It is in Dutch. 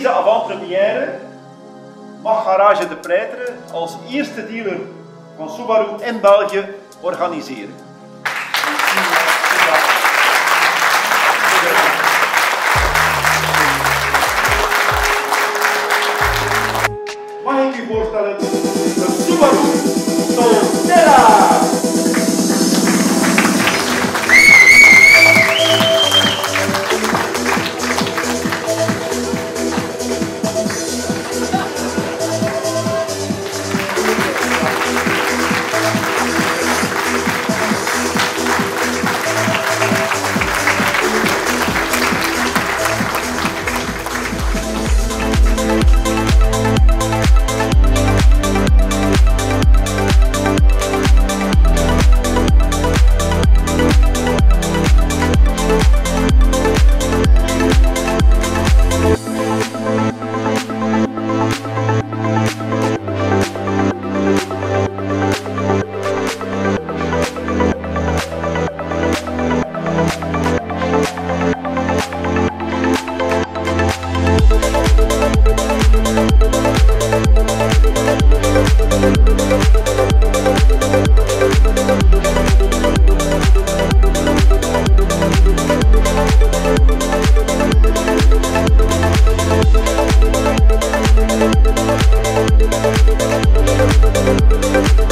deze avant-première mag Garage de Preitere als eerste dealer van Subaru in België organiseren. Mag ik u voorstellen de Subaru Thank